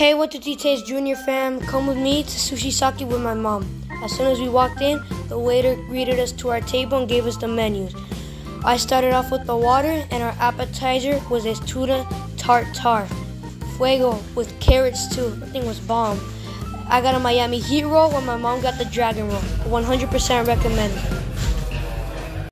Hey, what did taste, Junior fam? Come with me to Sushi Sake with my mom. As soon as we walked in, the waiter greeted us to our table and gave us the menus. I started off with the water, and our appetizer was a tuna tartar, Fuego with carrots too. The thing was bomb. I got a Miami Heat roll, while my mom got the Dragon roll. 100% recommended.